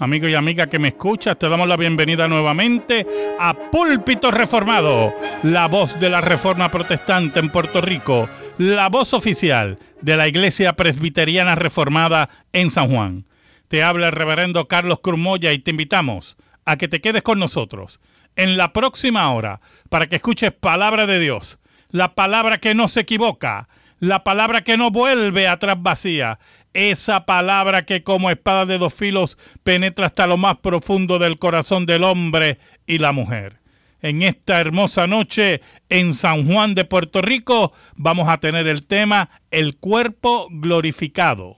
Amigo y amiga que me escuchas, te damos la bienvenida nuevamente a Púlpito Reformado, la voz de la Reforma Protestante en Puerto Rico, la voz oficial de la Iglesia Presbiteriana Reformada en San Juan. Te habla el reverendo Carlos Crumoya y te invitamos a que te quedes con nosotros en la próxima hora para que escuches palabra de Dios, la palabra que no se equivoca, la palabra que no vuelve atrás vacía, esa palabra que como espada de dos filos penetra hasta lo más profundo del corazón del hombre y la mujer. En esta hermosa noche en San Juan de Puerto Rico vamos a tener el tema el cuerpo glorificado.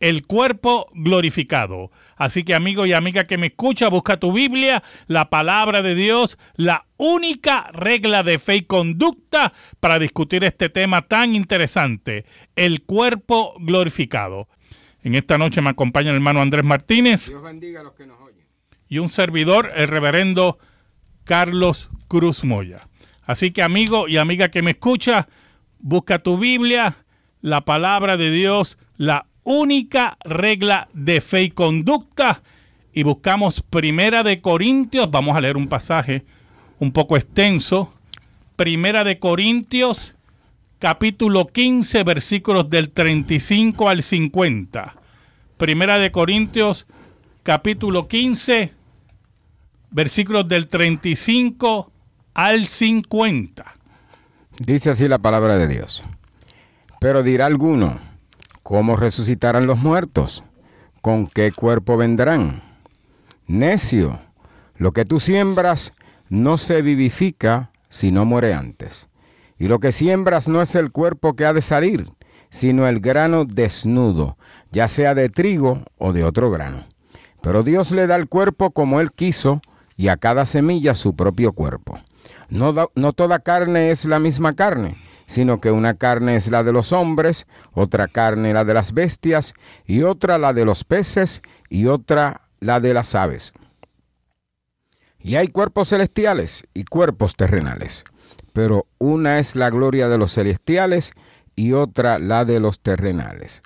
El cuerpo glorificado. Así que amigo y amiga que me escucha, busca tu Biblia, la palabra de Dios, la única regla de fe y conducta para discutir este tema tan interesante, el cuerpo glorificado. En esta noche me acompaña el hermano Andrés Martínez. Dios bendiga a los que nos oyen. Y un servidor, el reverendo Carlos Cruz Moya. Así que amigo y amiga que me escucha, busca tu Biblia, la palabra de Dios, la única regla de fe y conducta y buscamos Primera de Corintios, vamos a leer un pasaje un poco extenso, Primera de Corintios capítulo 15 versículos del 35 al 50. Primera de Corintios capítulo 15 versículos del 35 al 50. Dice así la palabra de Dios. Pero dirá alguno, ¿Cómo resucitarán los muertos? ¿Con qué cuerpo vendrán? Necio, lo que tú siembras no se vivifica si no muere antes. Y lo que siembras no es el cuerpo que ha de salir, sino el grano desnudo, ya sea de trigo o de otro grano. Pero Dios le da el cuerpo como Él quiso, y a cada semilla su propio cuerpo. No, no toda carne es la misma carne sino que una carne es la de los hombres, otra carne la de las bestias, y otra la de los peces, y otra la de las aves. Y hay cuerpos celestiales y cuerpos terrenales, pero una es la gloria de los celestiales y otra la de los terrenales.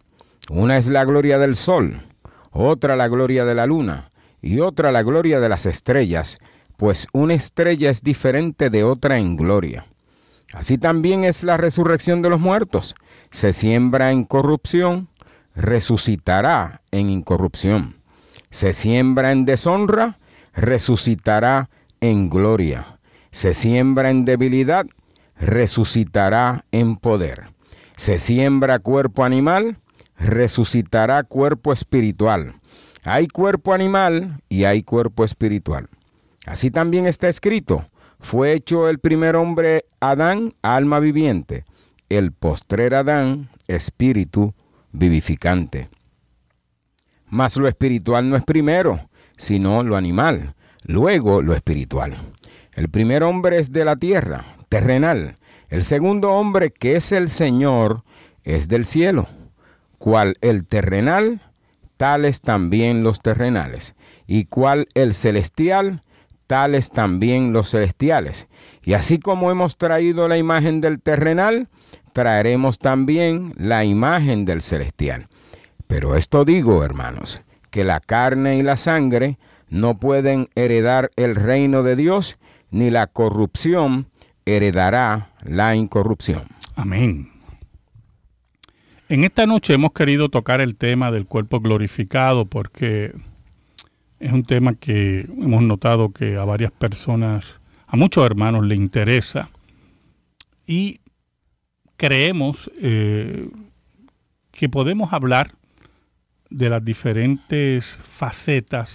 Una es la gloria del sol, otra la gloria de la luna, y otra la gloria de las estrellas, pues una estrella es diferente de otra en gloria. Así también es la resurrección de los muertos. Se siembra en corrupción, resucitará en incorrupción. Se siembra en deshonra, resucitará en gloria. Se siembra en debilidad, resucitará en poder. Se siembra cuerpo animal, resucitará cuerpo espiritual. Hay cuerpo animal y hay cuerpo espiritual. Así también está escrito, fue hecho el primer hombre Adán, alma viviente, el postrer Adán, espíritu vivificante. Mas lo espiritual no es primero, sino lo animal, luego lo espiritual. El primer hombre es de la tierra, terrenal. El segundo hombre, que es el Señor, es del cielo. Cual el terrenal, tales también los terrenales. Y cual el celestial, tales también los celestiales. Y así como hemos traído la imagen del terrenal, traeremos también la imagen del celestial. Pero esto digo, hermanos, que la carne y la sangre no pueden heredar el reino de Dios, ni la corrupción heredará la incorrupción. Amén. En esta noche hemos querido tocar el tema del cuerpo glorificado porque es un tema que hemos notado que a varias personas, a muchos hermanos le interesa y creemos eh, que podemos hablar de las diferentes facetas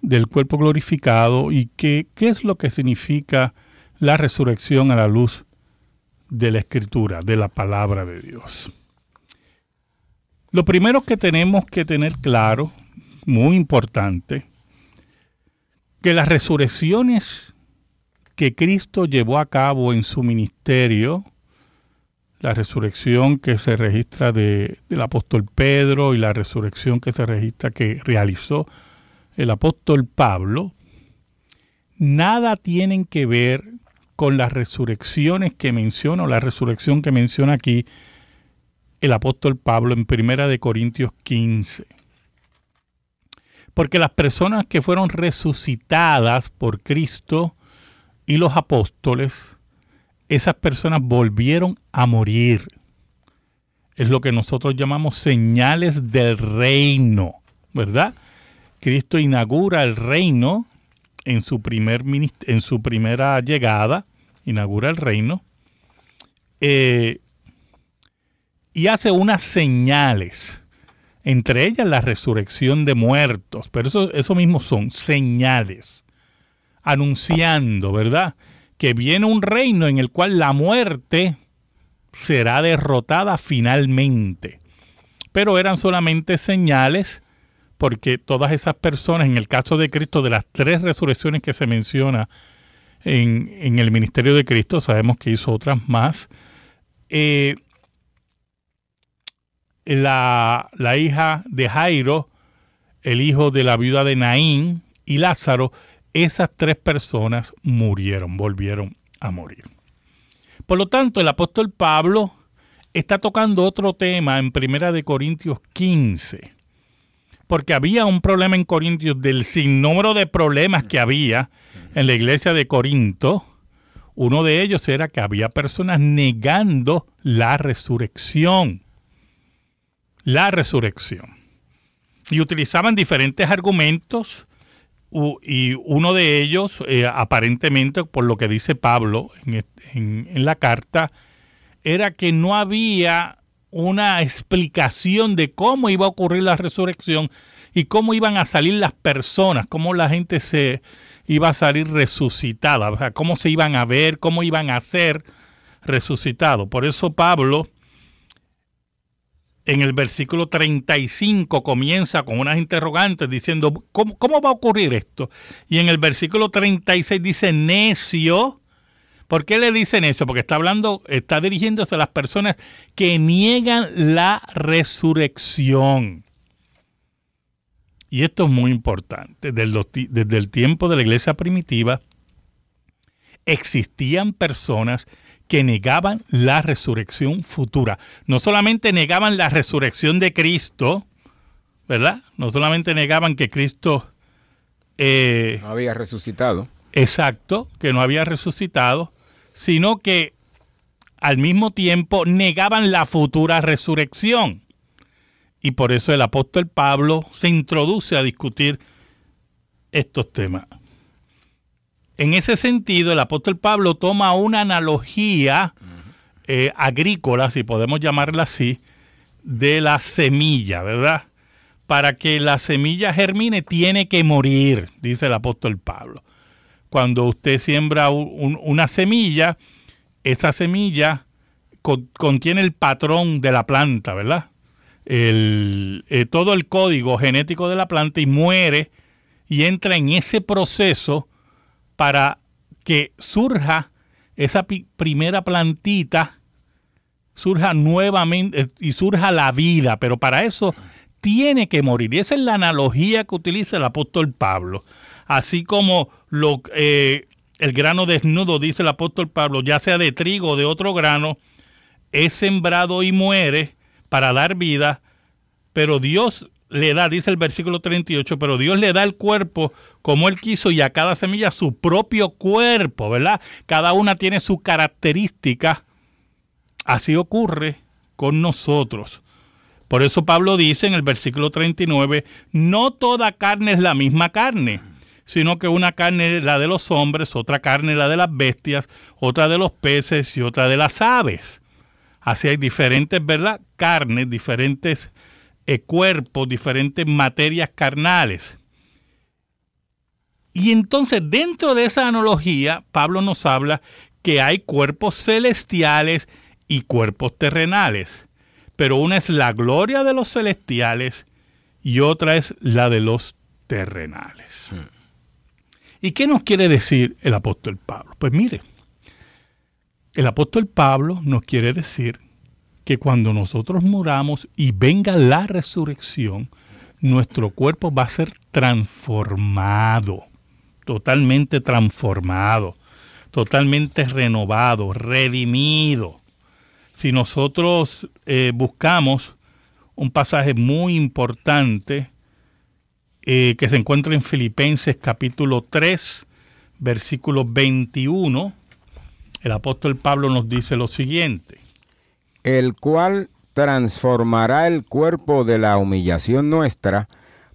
del cuerpo glorificado y qué es lo que significa la resurrección a la luz de la escritura, de la palabra de Dios. Lo primero que tenemos que tener claro muy importante, que las resurrecciones que Cristo llevó a cabo en su ministerio, la resurrección que se registra de, del apóstol Pedro y la resurrección que se registra que realizó el apóstol Pablo, nada tienen que ver con las resurrecciones que menciona, o la resurrección que menciona aquí el apóstol Pablo en Primera de Corintios 15. Porque las personas que fueron resucitadas por Cristo y los apóstoles, esas personas volvieron a morir. Es lo que nosotros llamamos señales del reino, ¿verdad? Cristo inaugura el reino en su, primer en su primera llegada, inaugura el reino, eh, y hace unas señales, entre ellas la resurrección de muertos, pero eso, mismo son señales, anunciando, ¿verdad? Que viene un reino en el cual la muerte será derrotada finalmente. Pero eran solamente señales porque todas esas personas, en el caso de Cristo, de las tres resurrecciones que se menciona en, el ministerio de Cristo, sabemos que hizo otras más, eh, la, la hija de Jairo, el hijo de la viuda de Naín y Lázaro, esas tres personas murieron, volvieron a morir. Por lo tanto, el apóstol Pablo está tocando otro tema en Primera de Corintios 15, porque había un problema en Corintios del sinnúmero de problemas que había en la iglesia de Corinto. Uno de ellos era que había personas negando la resurrección. La resurrección. Y utilizaban diferentes argumentos y uno de ellos, eh, aparentemente, por lo que dice Pablo en, en, la carta, era que no había una explicación de cómo iba a ocurrir la resurrección y cómo iban a salir las personas, cómo la gente se iba a salir resucitada, o sea, cómo se iban a ver, cómo iban a ser resucitados. Por eso Pablo en el versículo 35 comienza con unas interrogantes diciendo, ¿cómo, ¿cómo, va a ocurrir esto? Y en el versículo 36 dice, necio. ¿Por qué le dice necio? Porque está hablando, está dirigiéndose a las personas que niegan la resurrección. Y esto es muy importante. Desde, el tiempo de la iglesia primitiva, existían personas negaban la resurrección futura. No solamente negaban la resurrección de Cristo, ¿verdad? No solamente negaban que Cristo... Eh, no había resucitado. Exacto, que no había resucitado, sino que al mismo tiempo negaban la futura resurrección. Y por eso el apóstol Pablo se introduce a discutir estos temas. En ese sentido, el apóstol Pablo toma una analogía eh, agrícola, si podemos llamarla así, de la semilla, ¿verdad? Para que la semilla germine tiene que morir, dice el apóstol Pablo. Cuando usted siembra una semilla, esa semilla contiene el patrón de la planta, ¿verdad? El, eh, todo el código genético de la planta y muere y entra en ese proceso para que surja esa primera plantita, surja nuevamente y surja la vida, pero para eso tiene que morir. Y esa es la analogía que utiliza el apóstol Pablo. Así como lo, eh, el grano desnudo, dice el apóstol Pablo, ya sea de trigo o de otro grano, es sembrado y muere para dar vida, pero Dios le da, dice el versículo 38, pero Dios le da el cuerpo como Él quiso y a cada semilla su propio cuerpo, ¿verdad? Cada una tiene su característica. Así ocurre con nosotros. Por eso Pablo dice en el versículo 39, no toda carne es la misma carne, sino que una carne es la de los hombres, otra carne es la de las bestias, otra de los peces y otra de las aves. Así hay diferentes, ¿verdad? Carnes, diferentes eh, cuerpos, diferentes materias carnales. Y entonces dentro de esa analogía, Pablo nos habla que hay cuerpos celestiales y cuerpos terrenales. Pero una es la gloria de los celestiales y otra es la de los terrenales. ¿Y qué nos quiere decir el apóstol Pablo? Pues mire, el apóstol Pablo nos quiere decir que cuando nosotros muramos y venga la resurrección, nuestro cuerpo va a ser transformado, totalmente transformado, totalmente renovado, redimido. Si nosotros eh, buscamos un pasaje muy importante eh, que se encuentra en Filipenses capítulo 3, versículo 21, el apóstol Pablo nos dice lo siguiente. El cual transformará el cuerpo de la humillación nuestra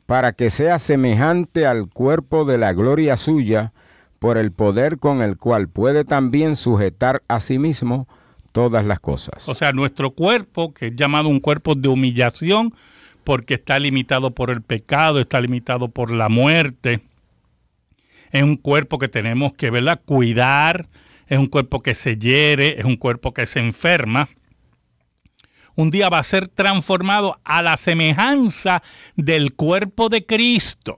para que sea semejante al cuerpo de la gloria suya, por el poder con el cual puede también sujetar a sí mismo todas las cosas. O sea, nuestro cuerpo, que es llamado un cuerpo de humillación, porque está limitado por el pecado, está limitado por la muerte, es un cuerpo que tenemos que ¿verdad? cuidar, es un cuerpo que se hiere, es un cuerpo que se enferma. Un día va a ser transformado a la semejanza del cuerpo de Cristo.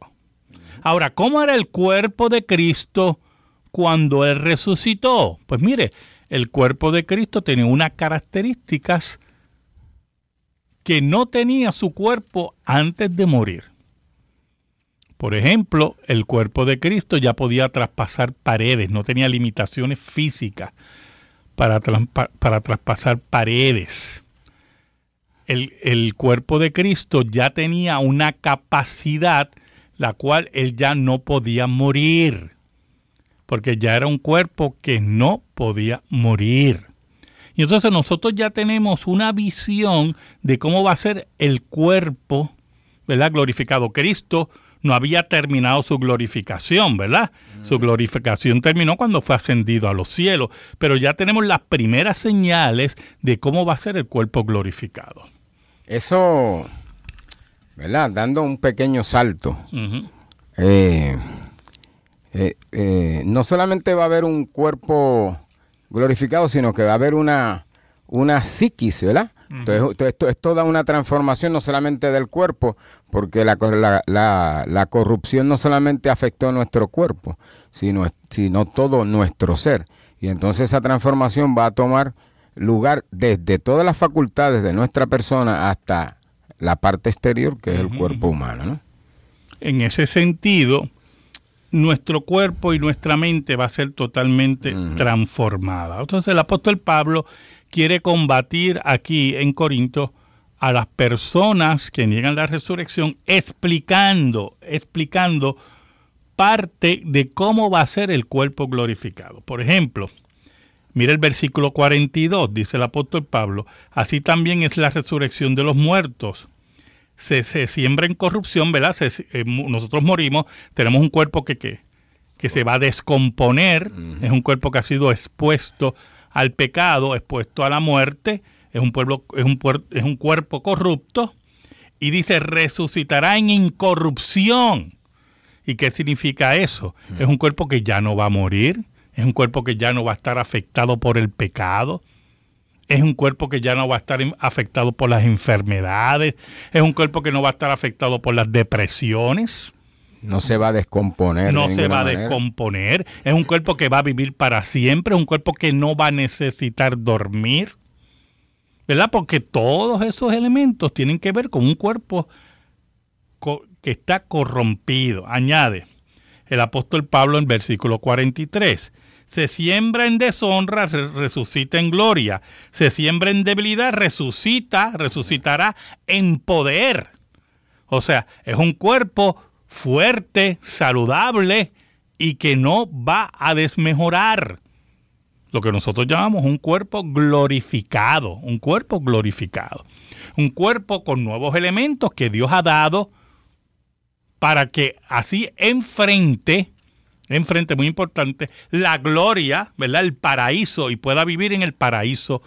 Ahora, ¿cómo era el cuerpo de Cristo cuando Él resucitó? Pues mire, el cuerpo de Cristo tenía unas características que no tenía su cuerpo antes de morir. Por ejemplo, el cuerpo de Cristo ya podía traspasar paredes, no tenía limitaciones físicas para, para traspasar paredes. El, el, cuerpo de Cristo ya tenía una capacidad la cual él ya no podía morir, porque ya era un cuerpo que no podía morir. Y entonces nosotros ya tenemos una visión de cómo va a ser el cuerpo, ¿verdad? Glorificado. Cristo no había terminado su glorificación, ¿verdad? Su mm. glorificación terminó cuando fue ascendido a los cielos, pero ya tenemos las primeras señales de cómo va a ser el cuerpo glorificado. Eso ¿verdad? Dando un pequeño salto. Eh, eh, eh, no solamente va a haber un cuerpo glorificado, sino que va a haber una, una psiquis, ¿verdad? Entonces, esto es toda una transformación no solamente del cuerpo, porque la, la, la, corrupción no solamente afectó nuestro cuerpo, sino, sino todo nuestro ser. Y entonces esa transformación va a tomar lugar desde todas las facultades de nuestra persona hasta la parte exterior que es el cuerpo humano. ¿no? En ese sentido, nuestro cuerpo y nuestra mente va a ser totalmente transformada. Entonces el apóstol Pablo quiere combatir aquí en Corinto a las personas que niegan la resurrección explicando, explicando parte de cómo va a ser el cuerpo glorificado. Por ejemplo, Mira el versículo 42, dice el apóstol Pablo, así también es la resurrección de los muertos. Se, siembra en corrupción, ¿verdad? Eh, nosotros morimos, tenemos un cuerpo que, que se va a descomponer, es un cuerpo que ha sido expuesto al pecado, expuesto a la muerte, es un, pueblo, es un, es un cuerpo corrupto, y dice, resucitará en incorrupción. ¿Y qué significa eso? Es un cuerpo que ya no va a morir, es un cuerpo que ya no va a estar afectado por el pecado, es un cuerpo que ya no va a estar afectado por las enfermedades, es un cuerpo que no va a estar afectado por las depresiones. No se va a descomponer. No se va a descomponer. Es un cuerpo que va a vivir para siempre, es un cuerpo que no va a necesitar dormir. ¿Verdad? Porque todos esos elementos tienen que ver con un cuerpo que está corrompido. Añade el apóstol Pablo en versículo 43 se siembra en deshonra, resucita en gloria. Se siembra en debilidad, resucita, resucitará en poder. O sea, es un cuerpo fuerte, saludable y que no va a desmejorar. Lo que nosotros llamamos un cuerpo glorificado, un cuerpo glorificado. Un cuerpo con nuevos elementos que Dios ha dado para que así enfrente enfrente, muy importante, la gloria, ¿verdad? El paraíso y pueda vivir en el paraíso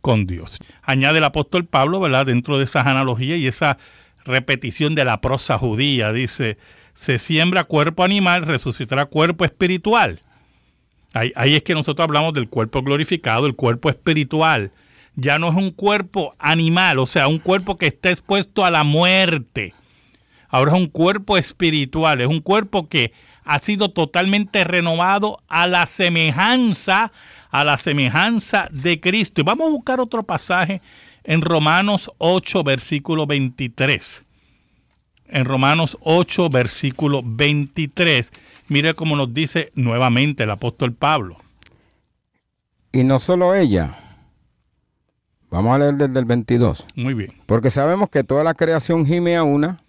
con Dios. Añade el apóstol Pablo, ¿verdad? Dentro de esas analogías y esa repetición de la prosa judía, dice, se siembra cuerpo animal, resucitará cuerpo espiritual. Ahí, es que nosotros hablamos del cuerpo glorificado, el cuerpo espiritual. Ya no es un cuerpo animal, o sea, un cuerpo que está expuesto a la muerte. Ahora es un cuerpo espiritual, es un cuerpo que ha sido totalmente renovado a la semejanza, a la semejanza de Cristo. Y vamos a buscar otro pasaje en Romanos 8, versículo 23. En Romanos 8, versículo 23. Mire cómo nos dice nuevamente el apóstol Pablo. Y no solo ella. Vamos a leer desde el 22. Muy bien. Porque sabemos que toda la creación gime a una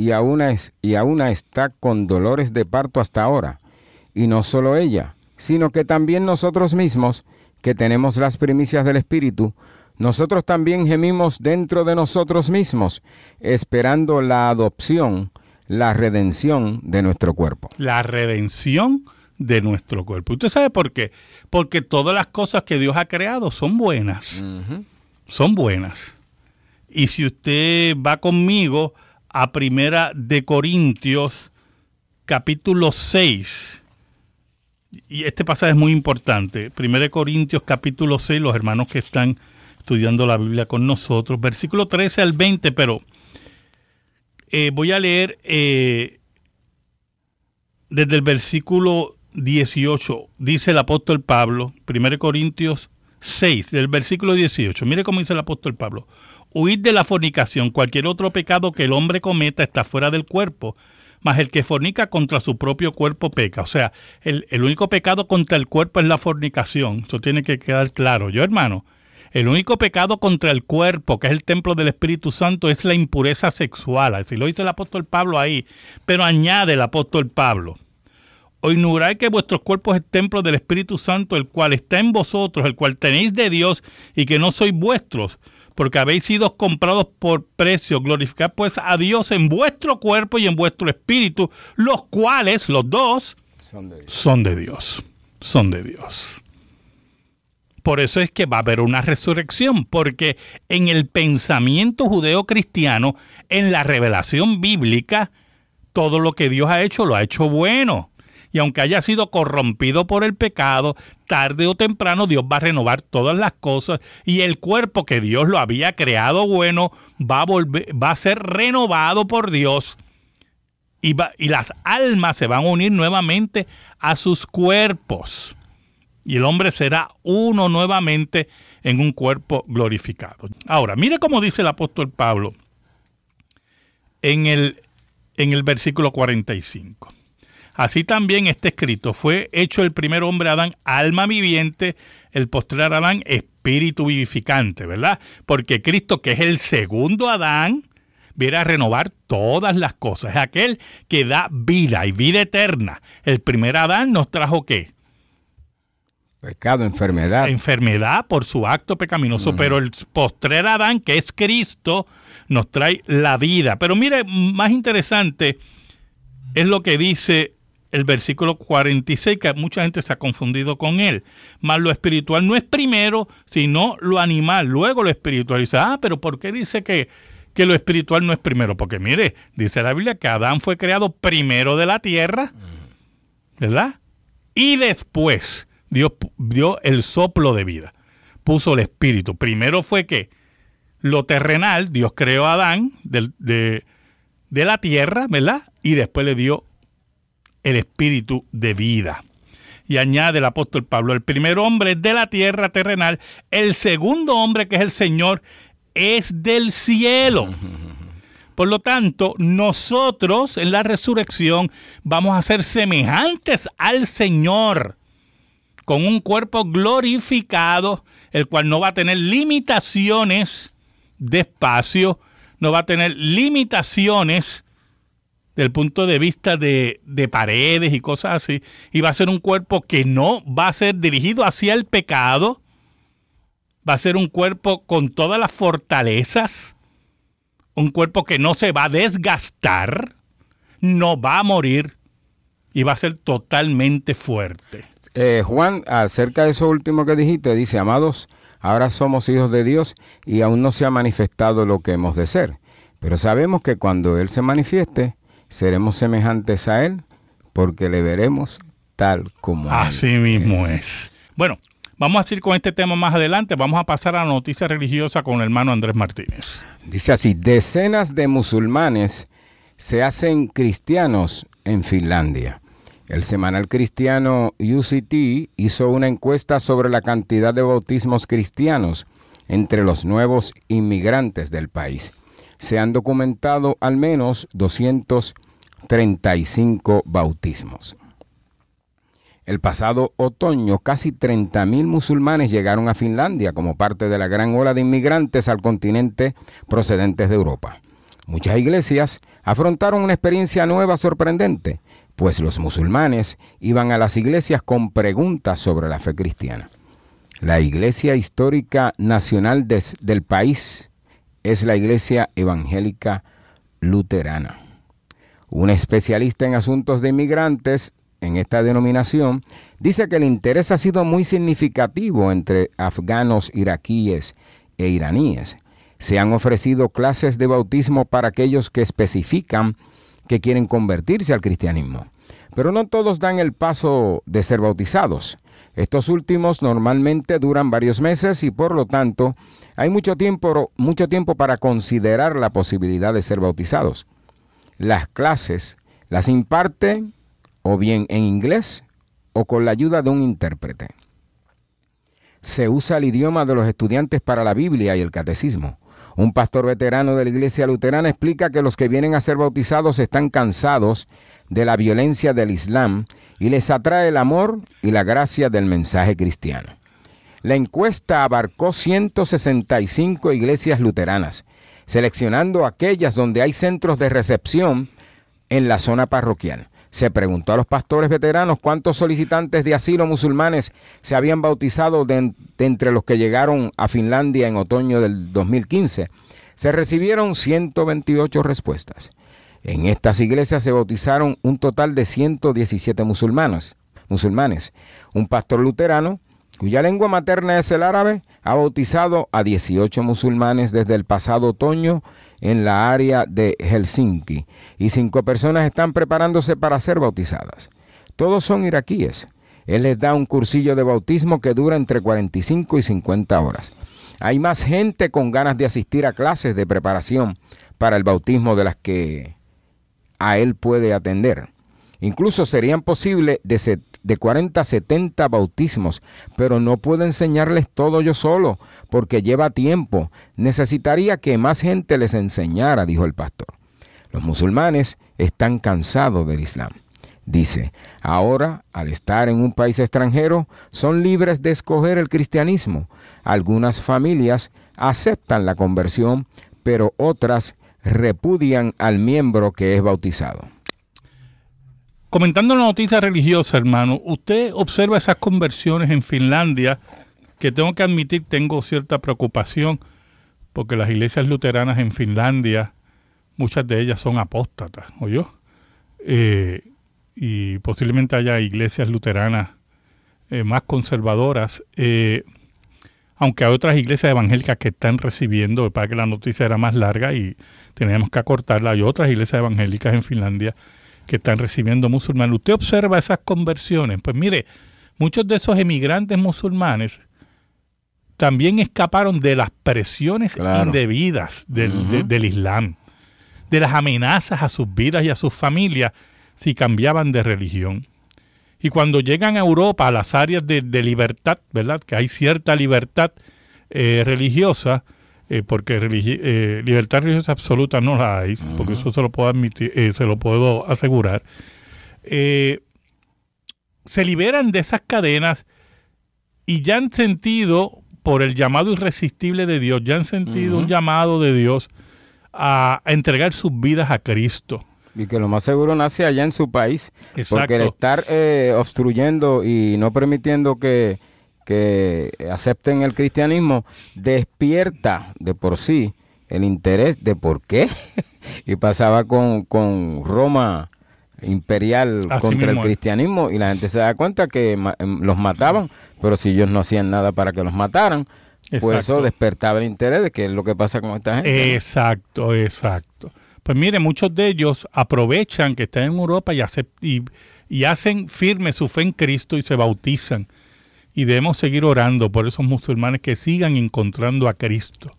y aún, es, y aún está con dolores de parto hasta ahora. Y no solo ella, sino que también nosotros mismos, que tenemos las primicias del Espíritu, nosotros también gemimos dentro de nosotros mismos, esperando la adopción, la redención de nuestro cuerpo. La redención de nuestro cuerpo. ¿Usted sabe por qué? Porque todas las cosas que Dios ha creado son buenas. Son buenas. Y si usted va conmigo a Primera de Corintios, capítulo 6, y este pasaje es muy importante. Primera de Corintios, capítulo 6, los hermanos que están estudiando la Biblia con nosotros, versículo 13 al 20, pero eh, voy a leer eh, desde el versículo 18, dice el apóstol Pablo, 1 Corintios 6, del versículo 18. Mire cómo dice el apóstol Pablo. Huid de la fornicación. Cualquier otro pecado que el hombre cometa está fuera del cuerpo, mas el que fornica contra su propio cuerpo peca. O sea, el, el único pecado contra el cuerpo es la fornicación. Eso tiene que quedar claro. Yo, hermano, el único pecado contra el cuerpo, que es el templo del Espíritu Santo, es la impureza sexual. Así lo dice el apóstol Pablo ahí. Pero añade el apóstol Pablo o ignoráis que vuestros cuerpos es templo del Espíritu Santo, el cual está en vosotros, el cual tenéis de Dios y que no sois vuestros, porque habéis sido comprados por precio. Glorificad pues a Dios en vuestro cuerpo y en vuestro espíritu, los cuales, los dos, son de Dios. Son de Dios. Son de Dios. Por eso es que va a haber una resurrección, porque en el pensamiento judeo-cristiano, en la revelación bíblica, todo lo que Dios ha hecho lo ha hecho bueno y aunque haya sido corrompido por el pecado, tarde o temprano Dios va a renovar todas las cosas y el cuerpo que Dios lo había creado bueno va a, volver, va a ser renovado por Dios y, y las almas se van a unir nuevamente a sus cuerpos y el hombre será uno nuevamente en un cuerpo glorificado. Ahora, mire cómo dice el apóstol Pablo en el, en el versículo 45. Así también está escrito, fue hecho el primer hombre Adán alma viviente, el postrer Adán espíritu vivificante, ¿verdad? Porque Cristo, que es el segundo Adán, viene a renovar todas las cosas. Es aquel que da vida y vida eterna. El primer Adán nos trajo qué? Pecado, enfermedad. Enfermedad por su acto pecaminoso, pero el postrer Adán, que es Cristo, nos trae la vida. Pero mire, más interesante es lo que dice el versículo 46, que mucha gente se ha confundido con él. Mas lo espiritual no es primero, sino lo animal, luego lo espiritual. dice, ah, pero ¿por qué dice que, que lo espiritual no es primero? Porque mire, dice la Biblia que Adán fue creado primero de la tierra, ¿verdad? Y después Dios dio el soplo de vida, puso el espíritu. Primero fue que lo terrenal, Dios creó a Adán de, de, de la tierra, ¿verdad? Y después le dio el espíritu de vida. Y añade el apóstol Pablo, el primer hombre es de la tierra terrenal, el segundo hombre que es el Señor es del cielo. Por lo tanto, nosotros en la resurrección vamos a ser semejantes al Señor, con un cuerpo glorificado, el cual no va a tener limitaciones de espacio, no va a tener limitaciones del punto de vista de, paredes y cosas así, y va a ser un cuerpo que no va a ser dirigido hacia el pecado, va a ser un cuerpo con todas las fortalezas, un cuerpo que no se va a desgastar, no va a morir y va a ser totalmente fuerte. Eh, Juan, acerca de eso último que dijiste, dice, amados, ahora somos hijos de Dios y aún no se ha manifestado lo que hemos de ser, pero sabemos que cuando Él se manifieste, seremos semejantes a Él porque le veremos tal como Así mismo es. Bueno, vamos a seguir con este tema más adelante. Vamos a pasar a la noticia religiosa con el hermano Andrés Martínez. Dice así, decenas de musulmanes se hacen cristianos en Finlandia. El semanal cristiano UCT hizo una encuesta sobre la cantidad de bautismos cristianos entre los nuevos inmigrantes del país se han documentado al menos 235 bautismos. El pasado otoño, casi 30.000 musulmanes llegaron a Finlandia como parte de la gran ola de inmigrantes al continente procedentes de Europa. Muchas iglesias afrontaron una experiencia nueva sorprendente, pues los musulmanes iban a las iglesias con preguntas sobre la fe cristiana. La iglesia histórica nacional del país es la iglesia evangélica luterana. Un especialista en asuntos de inmigrantes en esta denominación dice que el interés ha sido muy significativo entre afganos, iraquíes e iraníes. Se han ofrecido clases de bautismo para aquellos que especifican que quieren convertirse al cristianismo. Pero no todos dan el paso de ser bautizados. Estos últimos normalmente duran varios meses y por lo tanto hay mucho tiempo, mucho tiempo para considerar la posibilidad de ser bautizados. Las clases las imparten o bien en inglés o con la ayuda de un intérprete. Se usa el idioma de los estudiantes para la Biblia y el catecismo. Un pastor veterano de la iglesia luterana explica que los que vienen a ser bautizados están cansados de la violencia del Islam y les atrae el amor y la gracia del mensaje cristiano. La encuesta abarcó 165 iglesias luteranas, seleccionando aquellas donde hay centros de recepción en la zona parroquial. Se preguntó a los pastores veteranos cuántos solicitantes de asilo musulmanes se habían bautizado de, entre los que llegaron a Finlandia en otoño del 2015. Se recibieron 128 respuestas. En estas iglesias se bautizaron un total de 117 musulmanes. musulmanes. Un pastor luterano, cuya lengua materna es el árabe, ha bautizado a 18 musulmanes desde el pasado otoño en la área de Helsinki y cinco personas están preparándose para ser bautizadas. Todos son iraquíes. Él les da un cursillo de bautismo que dura entre 45 y 50 horas. Hay más gente con ganas de asistir a clases de preparación para el bautismo de las que a él puede atender. Incluso serían posibles de, de 40 a 70 bautismos, pero no puedo enseñarles todo yo solo, porque lleva tiempo. Necesitaría que más gente les enseñara, dijo el pastor. Los musulmanes están cansados del Islam. Dice, ahora, al estar en un país extranjero, son libres de escoger el cristianismo. Algunas familias aceptan la conversión, pero otras repudian al miembro que es bautizado. Comentando la noticia religiosa, hermano, usted observa esas conversiones en Finlandia, que tengo que admitir tengo cierta preocupación, porque las iglesias luteranas en Finlandia, muchas de ellas son apóstatas, ¿oyó? Eh, y posiblemente haya iglesias luteranas eh, más conservadoras, eh, aunque hay otras iglesias evangélicas que están recibiendo, para que la noticia era más larga y teníamos que acortarla, hay otras iglesias evangélicas en Finlandia que están recibiendo musulmanes. Usted observa esas conversiones. Pues mire, muchos de esos emigrantes musulmanes también escaparon de las presiones indebidas del, del Islam, de las amenazas a sus vidas y a sus familias si cambiaban de religión. Y cuando llegan a Europa, a las áreas de, libertad, ¿verdad? Que hay cierta libertad eh, religiosa, eh, porque eh, libertad religiosa absoluta no la hay, porque eso se lo puedo admitir, eh, se lo puedo asegurar. se liberan de esas cadenas y ya han sentido, por el llamado irresistible de Dios, ya han sentido un llamado de Dios a, entregar sus vidas a Cristo. Y que lo más seguro nace allá en su país, porque el estar obstruyendo y no permitiendo que que acepten el cristianismo despierta de por sí el interés de por qué. y pasaba con, con Roma imperial contra el cristianismo y la gente se da cuenta que em, los mataban, pero si ellos no hacían nada para que los mataran, pues eso despertaba el interés de qué es lo que pasa con esta gente. Exacto, exacto. Pues mire, muchos de ellos aprovechan que están en Europa y, y, y hacen firme su fe en Cristo y se bautizan y debemos seguir orando por esos musulmanes que sigan encontrando a Cristo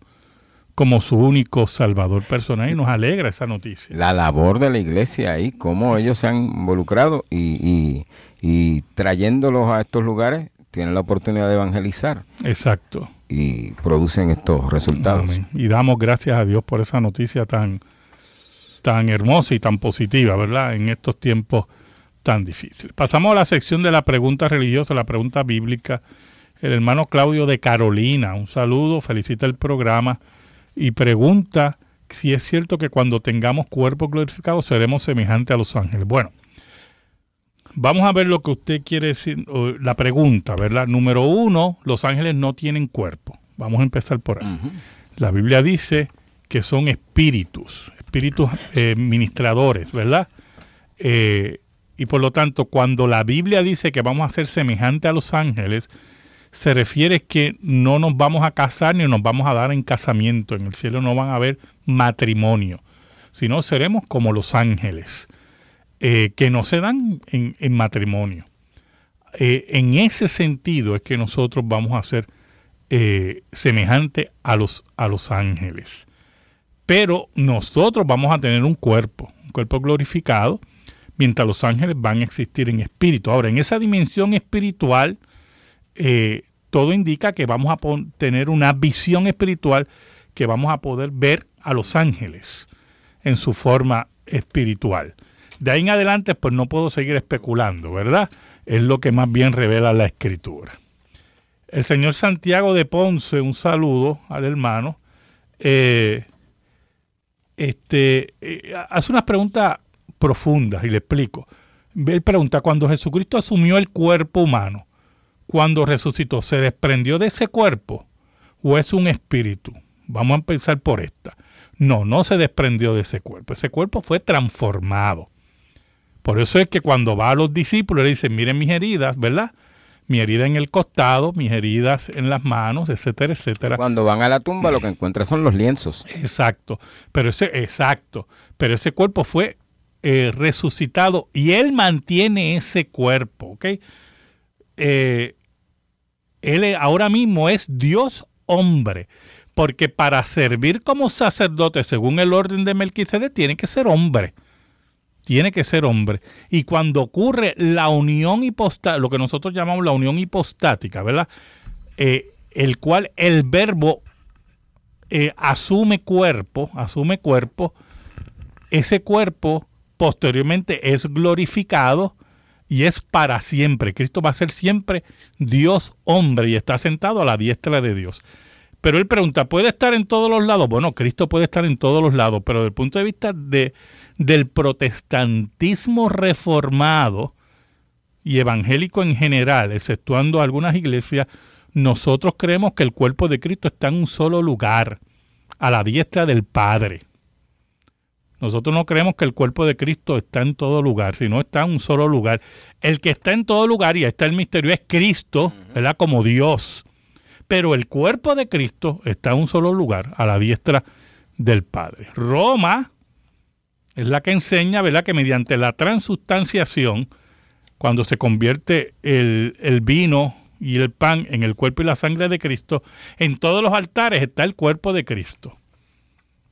como su único salvador personal y nos alegra esa noticia. La labor de la iglesia ahí, cómo ellos se han involucrado y, y, trayéndolos a estos lugares tienen la oportunidad de evangelizar. Exacto. Y producen estos resultados. Y damos gracias a Dios por esa noticia tan, tan hermosa y tan positiva, ¿verdad? En estos tiempos tan difícil. Pasamos a la sección de la pregunta religiosa, la pregunta bíblica. El hermano Claudio de Carolina, un saludo, felicita el programa y pregunta si es cierto que cuando tengamos cuerpo glorificado seremos semejantes a los ángeles. Bueno, vamos a ver lo que usted quiere decir, la pregunta, ¿verdad? Número uno, los ángeles no tienen cuerpo. Vamos a empezar por ahí. La Biblia dice que son espíritus, espíritus eh, ministradores, ¿verdad? Eh, y por lo tanto, cuando la Biblia dice que vamos a ser semejantes a los ángeles, se refiere que no nos vamos a casar ni nos vamos a dar en casamiento. En el cielo no van a haber matrimonio, sino seremos como los ángeles, eh, que no se dan en, matrimonio. Eh, en ese sentido es que nosotros vamos a ser eh, semejantes a los, a los ángeles. Pero nosotros vamos a tener un cuerpo, un cuerpo glorificado, mientras los ángeles van a existir en espíritu. Ahora, en esa dimensión espiritual, eh, todo indica que vamos a tener una visión espiritual que vamos a poder ver a los ángeles en su forma espiritual. De ahí en adelante, pues no puedo seguir especulando, ¿verdad? Es lo que más bien revela la escritura. El señor Santiago de Ponce, un saludo al hermano, eh, este, eh, hace unas preguntas profundas y le explico. Él pregunta, cuando Jesucristo asumió el cuerpo humano, cuando resucitó, ¿se desprendió de ese cuerpo o es un espíritu? Vamos a empezar por esta. No, no se desprendió de ese cuerpo. Ese cuerpo fue transformado. Por eso es que cuando va a los discípulos le dice, miren mis heridas, ¿verdad? Mi herida en el costado, mis heridas en las manos, etcétera, etcétera. Cuando van a la tumba lo que encuentran son los lienzos. Exacto, pero ese, exacto, pero ese cuerpo fue eh, resucitado y él mantiene ese cuerpo, ¿ok? Eh, él ahora mismo es Dios hombre, porque para servir como sacerdote según el orden de Melquisedec tiene que ser hombre. Tiene que ser hombre. Y cuando ocurre la unión hipostática, lo que nosotros llamamos la unión hipostática, ¿verdad? Eh, el cual el verbo asume cuerpo, asume cuerpo, ese cuerpo posteriormente es glorificado y es para siempre. Cristo va a ser siempre Dios hombre y está sentado a la diestra de Dios. Pero él pregunta, ¿puede estar en todos los lados? Bueno, Cristo puede estar en todos los lados, pero desde el punto de vista de, del protestantismo reformado y evangélico en general, exceptuando algunas iglesias, nosotros creemos que el cuerpo de Cristo está en un solo lugar, a la diestra del Padre. Nosotros no creemos que el cuerpo de Cristo está en todo lugar, sino está en un solo lugar. El que está en todo lugar, y ahí está el misterio, es Cristo, ¿verdad? Como Dios. Pero el cuerpo de Cristo está en un solo lugar, a la diestra del Padre. Roma es la que enseña, ¿verdad? Que mediante la transustanciación, cuando se convierte el, el vino y el pan en el cuerpo y la sangre de Cristo, en todos los altares está el cuerpo de Cristo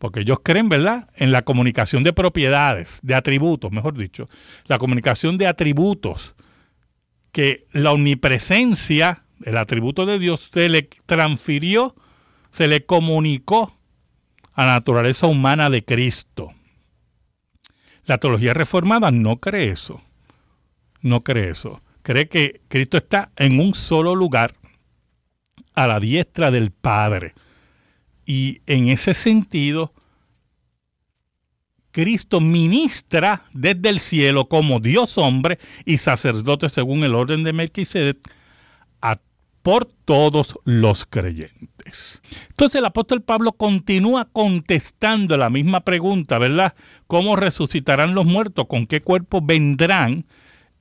porque ellos creen, ¿verdad?, en la comunicación de propiedades, de atributos, mejor dicho, la comunicación de atributos, que la omnipresencia, el atributo de Dios, se le transfirió, se le comunicó a la naturaleza humana de Cristo. La teología reformada no cree eso, no cree eso, cree que Cristo está en un solo lugar, a la diestra del Padre y en ese sentido, Cristo ministra desde el cielo como Dios hombre y sacerdote según el orden de Melquisedec por todos los creyentes. Entonces el apóstol Pablo continúa contestando la misma pregunta, ¿verdad? ¿Cómo resucitarán los muertos? ¿Con qué cuerpo vendrán?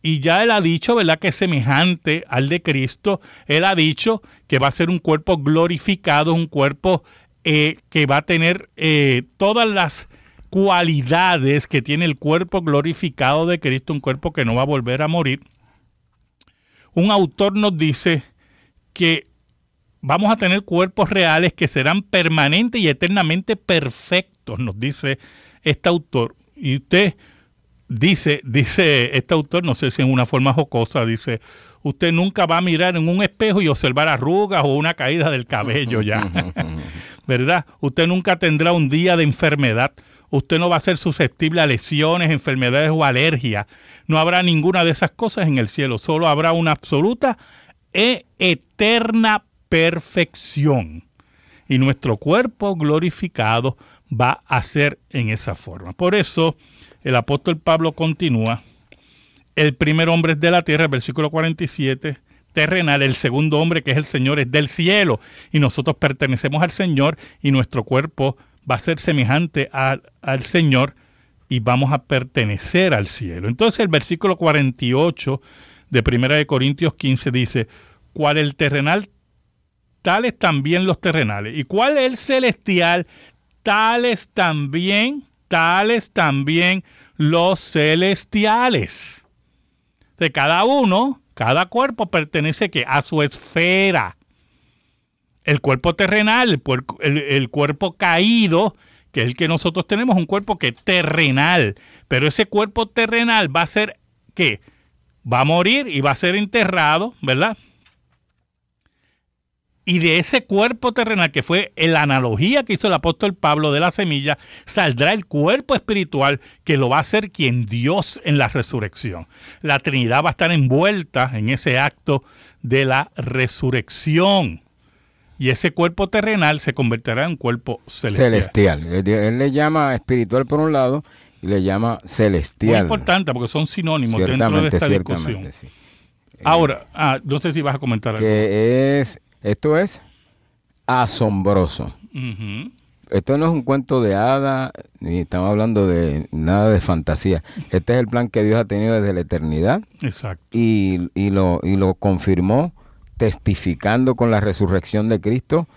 Y ya él ha dicho, ¿verdad?, que es semejante al de Cristo. Él ha dicho que va a ser un cuerpo glorificado, un cuerpo eh, que va a tener eh, todas las cualidades que tiene el cuerpo glorificado de Cristo, un cuerpo que no va a volver a morir. Un autor nos dice que vamos a tener cuerpos reales que serán permanentes y eternamente perfectos, nos dice este autor. Y usted dice, dice este autor, no sé si en una forma jocosa, dice, usted nunca va a mirar en un espejo y observar arrugas o una caída del cabello ya. ¿Verdad? Usted nunca tendrá un día de enfermedad. Usted no va a ser susceptible a lesiones, enfermedades o alergias. No habrá ninguna de esas cosas en el cielo. Solo habrá una absoluta e eterna perfección. Y nuestro cuerpo glorificado va a ser en esa forma. Por eso el apóstol Pablo continúa, el primer hombre es de la tierra, versículo 47, terrenal, el segundo hombre que es el Señor es del cielo y nosotros pertenecemos al Señor y nuestro cuerpo va a ser semejante al Señor y vamos a pertenecer al cielo. Entonces el versículo 48 de Primera de Corintios 15 dice, ¿cuál el terrenal? Tales también los terrenales. ¿Y cuál el celestial? Tales también, tales también los celestiales. De cada uno, cada cuerpo pertenece a su esfera. El cuerpo terrenal, el, el cuerpo caído, que es el que nosotros tenemos, un cuerpo que es terrenal, pero ese cuerpo terrenal va a ser que va a morir y va a ser enterrado, ¿verdad? Y de ese cuerpo terrenal, que fue la analogía que hizo el apóstol Pablo de la semilla, saldrá el cuerpo espiritual que lo va a hacer quien Dios en la resurrección. La Trinidad va a estar envuelta en ese acto de la resurrección y ese cuerpo terrenal se convertirá en un cuerpo celestial. Celestial. Él, le llama espiritual por un lado y le llama celestial. Muy importante porque son sinónimos dentro de esta discusión. Ahora, ah, no sé si vas a comentar algo. Que es, esto es asombroso. Esto no es un cuento de hada, ni estamos hablando de nada de fantasía. Este es el plan que Dios ha tenido desde la eternidad. Exacto. Y, y, lo, y lo confirmó testificando con la resurrección de Cristo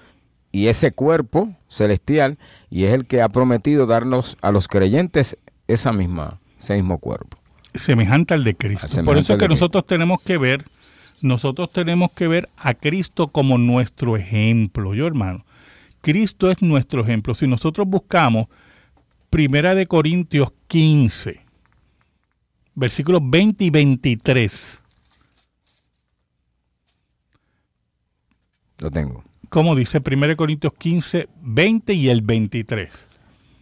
y ese cuerpo celestial y es el que ha prometido darnos a los creyentes esa misma ese mismo cuerpo semejante al de Cristo por eso es que nosotros tenemos que ver nosotros tenemos que ver a Cristo como nuestro ejemplo yo hermano Cristo es nuestro ejemplo si nosotros buscamos Primera de Corintios 15 versículos 20 y 23 Lo tengo. ¿Cómo dice 1 Corintios 15, 20 y el 23?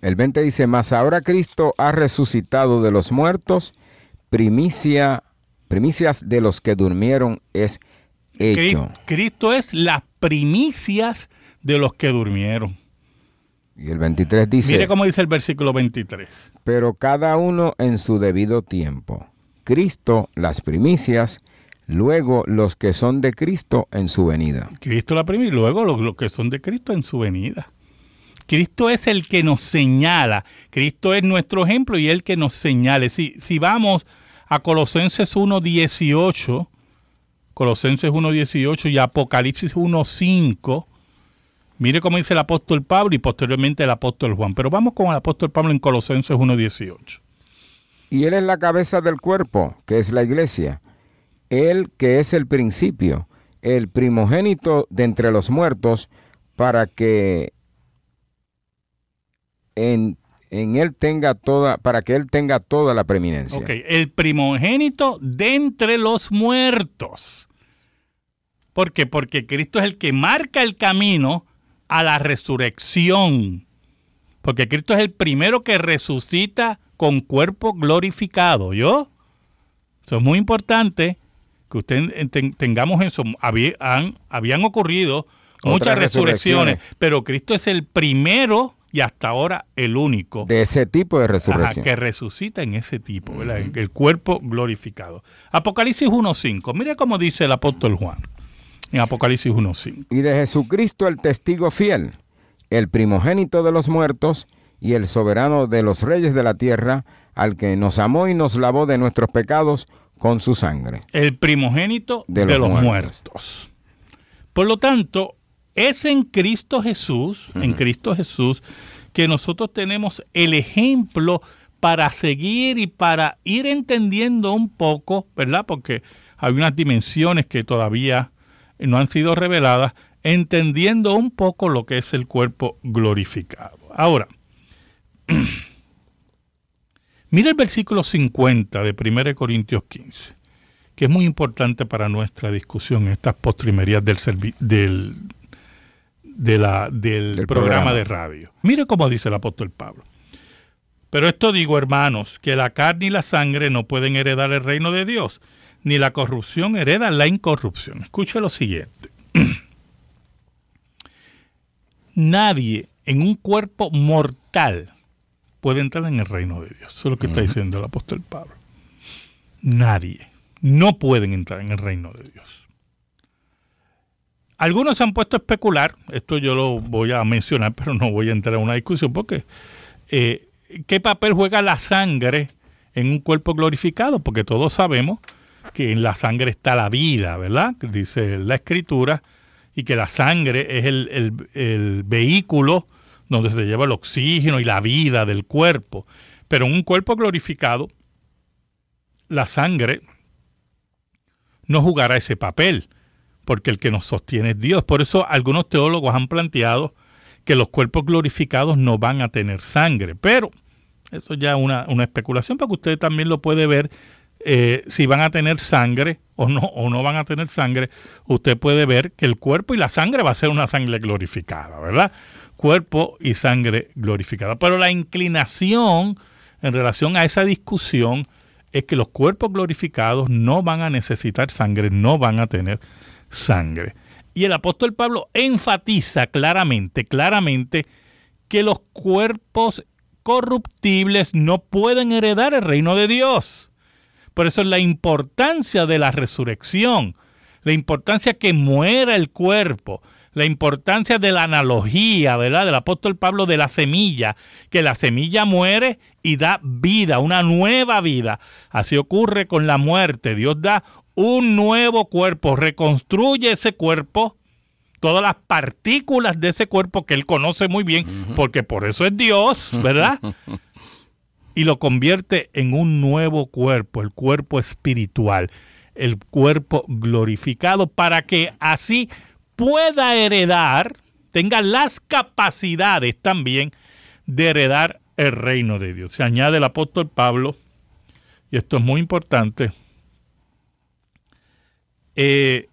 El 20 dice, mas ahora Cristo ha resucitado de los muertos, primicia, primicias de los que durmieron es hecho. Cristo es las primicias de los que durmieron. Y el 23 dice... Mire cómo dice el versículo 23. Pero cada uno en su debido tiempo. Cristo las primicias, luego los que son de Cristo en su venida. Cristo la primera y luego los, que son de Cristo en su venida. Cristo es el que nos señala, Cristo es nuestro ejemplo y el que nos señale. Si, si vamos a Colosenses 1.18, Colosenses 1.18 y Apocalipsis 1.5, mire cómo dice el apóstol Pablo y posteriormente el apóstol Juan. Pero vamos con el apóstol Pablo en Colosenses 1.18. Y él es la cabeza del cuerpo, que es la iglesia él que es el principio, el primogénito de entre los muertos, para que en, él tenga toda, para que él tenga toda la preeminencia. Ok, el primogénito de entre los muertos. ¿Por qué? Porque Cristo es el que marca el camino a la resurrección. Porque Cristo es el primero que resucita con cuerpo glorificado. ¿Yo? Eso es muy importante que usted tengamos eso, habían, habían ocurrido muchas resurrecciones, pero Cristo es el primero y hasta ahora el único. De ese tipo de resurrección. que resucita en ese tipo, el cuerpo glorificado. Apocalipsis 1.5, mire cómo dice el apóstol Juan en Apocalipsis 1.5. Y de Jesucristo el testigo fiel, el primogénito de los muertos y el soberano de los reyes de la tierra, al que nos amó y nos lavó de nuestros pecados con su sangre. El primogénito de los, muertos. Por lo tanto, es en Cristo Jesús, en Cristo Jesús, que nosotros tenemos el ejemplo para seguir y para ir entendiendo un poco, ¿verdad? Porque hay unas dimensiones que todavía no han sido reveladas, entendiendo un poco lo que es el cuerpo glorificado. Ahora, Mira el versículo 50 de 1 Corintios 15, que es muy importante para nuestra discusión en estas postrimerías del, del, de la, del, programa, de radio. Mire cómo dice el apóstol Pablo. Pero esto digo, hermanos, que la carne y la sangre no pueden heredar el reino de Dios, ni la corrupción hereda la incorrupción. Escuche lo siguiente. Nadie en un cuerpo mortal mortal puede entrar en el reino de Dios. Eso es lo que está diciendo el apóstol Pablo. Nadie. No pueden entrar en el reino de Dios. Algunos se han puesto a especular, esto yo lo voy a mencionar, pero no voy a entrar en una discusión porque eh, ¿qué papel juega la sangre en un cuerpo glorificado? Porque todos sabemos que en la sangre está la vida, ¿verdad? Dice la escritura, y que la sangre es el, el vehículo donde se lleva el oxígeno y la vida del cuerpo. Pero en un cuerpo glorificado, la sangre no jugará ese papel, porque el que nos sostiene es Dios. Por eso algunos teólogos han planteado que los cuerpos glorificados no van a tener sangre. Pero eso ya es una, una especulación, porque usted también lo puede ver eh, si van a tener sangre o no, o no van a tener sangre, usted puede ver que el cuerpo y la sangre va a ser una sangre glorificada, ¿verdad? Cuerpo y sangre glorificada. Pero la inclinación en relación a esa discusión es que los cuerpos glorificados no van a necesitar sangre, no van a tener sangre. Y el apóstol Pablo enfatiza claramente, claramente, que los cuerpos corruptibles no pueden heredar el reino de Dios. Por eso es la importancia de la resurrección, la importancia que muera el cuerpo, la importancia de la analogía, ¿verdad? Del apóstol Pablo de la semilla, que la semilla muere y da vida, una nueva vida. Así ocurre con la muerte. Dios da un nuevo cuerpo, reconstruye ese cuerpo, todas las partículas de ese cuerpo que él conoce muy bien, porque por eso es Dios, ¿verdad? y lo convierte en un nuevo cuerpo, el cuerpo espiritual, el cuerpo glorificado, para que así pueda heredar, tenga las capacidades también de heredar el reino de Dios. Se añade el apóstol Pablo, y esto es muy importante, eh,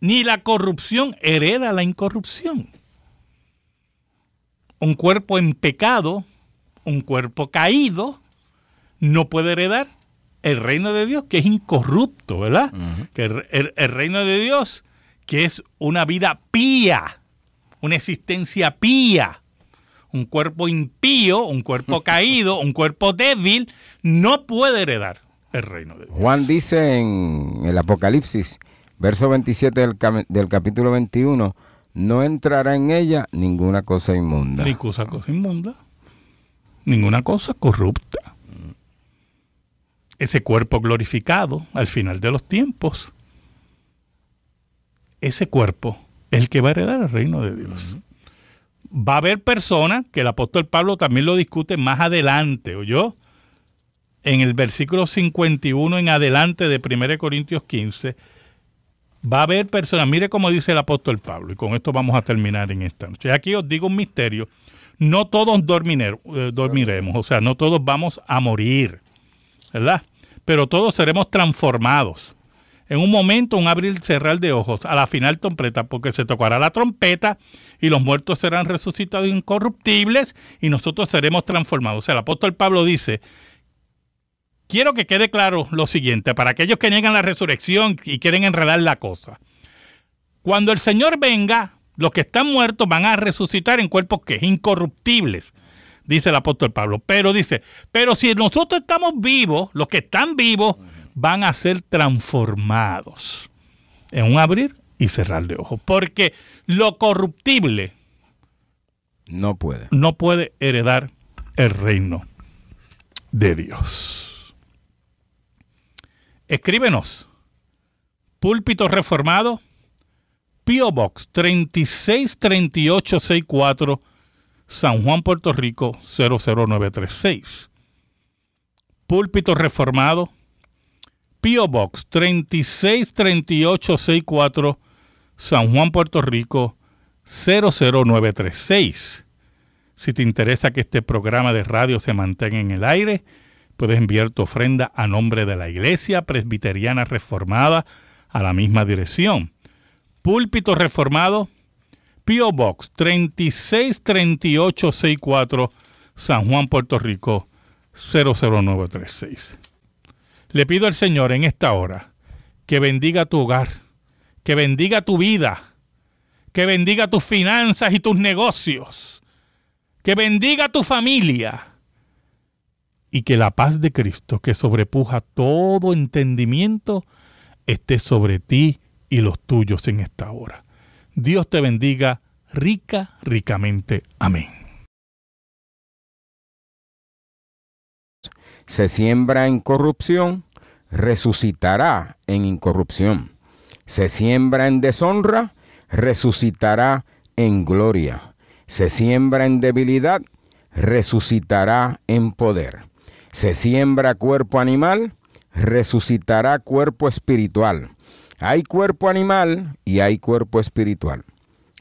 ni la corrupción hereda la incorrupción. Un cuerpo en pecado, un cuerpo caído, no puede heredar el reino de Dios, que es incorrupto, ¿verdad? Que el reino de Dios que es una vida pía, una existencia pía. Un cuerpo impío, un cuerpo caído, un cuerpo débil, no puede heredar el reino de Dios. Juan dice en el Apocalipsis, verso 27 del, del capítulo 21, no entrará en ella ninguna cosa inmunda. Ninguna cosa inmunda, ninguna cosa corrupta. Ese cuerpo glorificado al final de los tiempos ese cuerpo es el que va a heredar el reino de Dios. Va a haber personas, que el apóstol Pablo también lo discute más adelante, yo En el versículo 51 en adelante de 1 Corintios 15, va a haber personas, mire cómo dice el apóstol Pablo, y con esto vamos a terminar en esta noche. Aquí os digo un misterio, no todos eh, dormiremos, o sea, no todos vamos a morir, ¿verdad? Pero todos seremos transformados en un momento un abrir y cerrar de ojos a la final trompeta, porque se tocará la trompeta y los muertos serán resucitados incorruptibles y nosotros seremos transformados. O sea, el apóstol Pablo dice, quiero que quede claro lo siguiente, para aquellos que niegan la resurrección y quieren enredar la cosa. Cuando el Señor venga, los que están muertos van a resucitar en cuerpos que es incorruptibles, dice el apóstol Pablo. Pero dice, pero si nosotros estamos vivos, los que están vivos, van a ser transformados en un abrir y cerrar de ojos. Porque lo corruptible no puede. No puede heredar el reino de Dios. Escríbenos. Púlpito Reformado, Pio Box 363864, San Juan, Puerto Rico 00936. Púlpito Reformado, Pio Box 363864 San Juan, Puerto Rico 00936. Si te interesa que este programa de radio se mantenga en el aire, puedes enviar tu ofrenda a nombre de la Iglesia Presbiteriana Reformada a la misma dirección. Púlpito Reformado, Pio Box 363864 San Juan, Puerto Rico 00936. Le pido al Señor en esta hora que bendiga tu hogar, que bendiga tu vida, que bendiga tus finanzas y tus negocios, que bendiga tu familia y que la paz de Cristo, que sobrepuja todo entendimiento, esté sobre ti y los tuyos en esta hora. Dios te bendiga rica, ricamente. Amén. Se siembra en corrupción, resucitará en incorrupción. Se siembra en deshonra, resucitará en gloria. Se siembra en debilidad, resucitará en poder. Se siembra cuerpo animal, resucitará cuerpo espiritual. Hay cuerpo animal y hay cuerpo espiritual.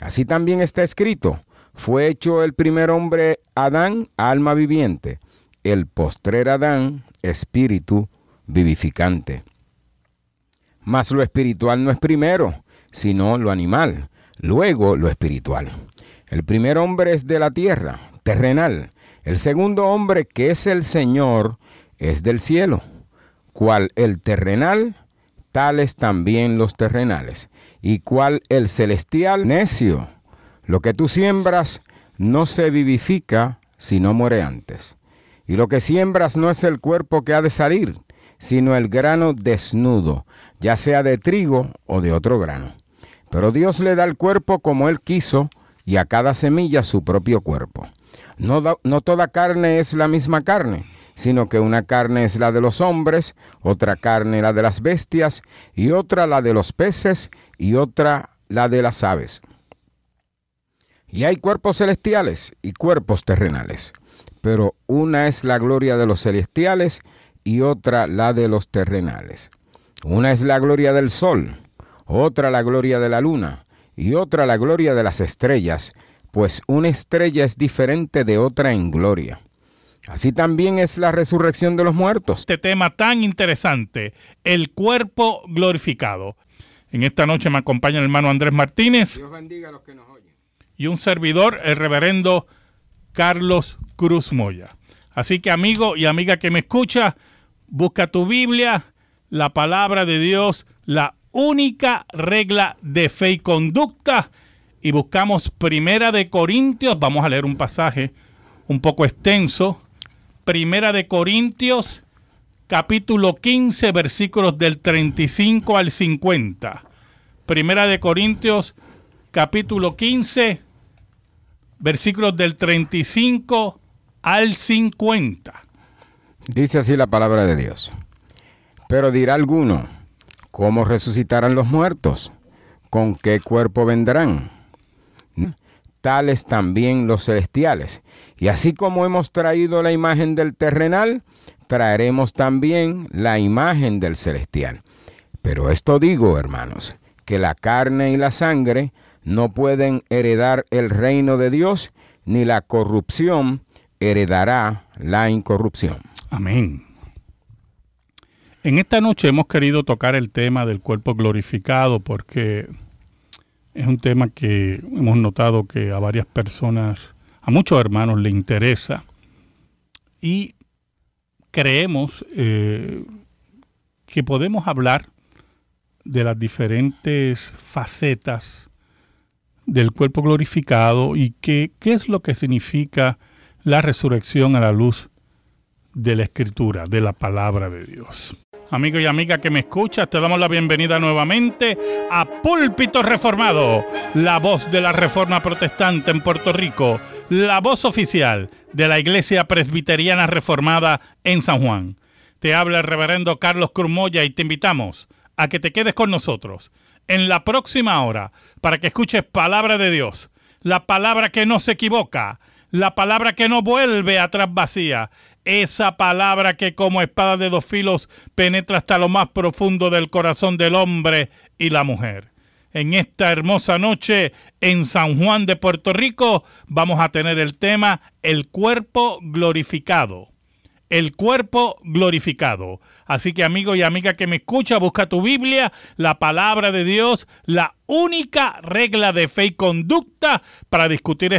Así también está escrito, fue hecho el primer hombre Adán, alma viviente, el postrer Adán, espíritu vivificante. Mas lo espiritual no es primero, sino lo animal, luego lo espiritual. El primer hombre es de la tierra, terrenal. El segundo hombre, que es el Señor, es del cielo. Cual el terrenal, tales también los terrenales. Y cual el celestial, necio. Lo que tú siembras no se vivifica si no muere antes. Y lo que siembras no es el cuerpo que ha de salir, sino el grano desnudo, ya sea de trigo o de otro grano. Pero Dios le da el cuerpo como Él quiso y a cada semilla su propio cuerpo. No, toda carne es la misma carne, sino que una carne es la de los hombres, otra carne la de las bestias, y otra la de los peces, y otra la de las aves. Y hay cuerpos celestiales y cuerpos terrenales, pero una es la gloria de los celestiales y otra la de los terrenales. Una es la gloria del sol, otra la gloria de la luna, y otra la gloria de las estrellas, pues una estrella es diferente de otra en gloria. Así también es la resurrección de los muertos. Este tema tan interesante, el cuerpo glorificado. En esta noche me acompaña el hermano Andrés Martínez. Dios bendiga a los que nos oyen. Y un servidor, el reverendo Carlos Cruz Moya. Así que amigo y amiga que me escucha, busca tu Biblia, la palabra de Dios, la única regla de fe y conducta. Y buscamos Primera de Corintios, vamos a leer un pasaje un poco extenso. Primera de Corintios, capítulo 15, versículos del 35 al 50. Primera de Corintios, capítulo 15, versículos del 35 al 50. Dice así la palabra de Dios. Pero dirá alguno, ¿cómo resucitarán los muertos? ¿Con qué cuerpo vendrán? Tales también los celestiales. Y así como hemos traído la imagen del terrenal, traeremos también la imagen del celestial. Pero esto digo, hermanos, que la carne y la sangre no pueden heredar el reino de Dios, ni la corrupción heredará la incorrupción. Amén. En esta noche hemos querido tocar el tema del cuerpo glorificado porque es un tema que hemos notado que a varias personas, a muchos hermanos le interesa y creemos eh, que podemos hablar de las diferentes facetas del cuerpo glorificado y que, qué es lo que significa la resurrección a la luz de la escritura, de la palabra de Dios. Amigo y amiga que me escuchas, te damos la bienvenida nuevamente a Púlpito Reformado, la voz de la Reforma Protestante en Puerto Rico, la voz oficial de la Iglesia Presbiteriana Reformada en San Juan. Te habla el reverendo Carlos Crumoya y te invitamos a que te quedes con nosotros en la próxima hora para que escuches palabra de Dios, la palabra que no se equivoca, la palabra que no vuelve atrás vacía, esa palabra que como espada de dos filos penetra hasta lo más profundo del corazón del hombre y la mujer. En esta hermosa noche en San Juan de Puerto Rico vamos a tener el tema el cuerpo glorificado. El cuerpo glorificado. Así que amigo y amiga que me escucha, busca tu Biblia, la palabra de Dios, la única regla de fe y conducta para discutir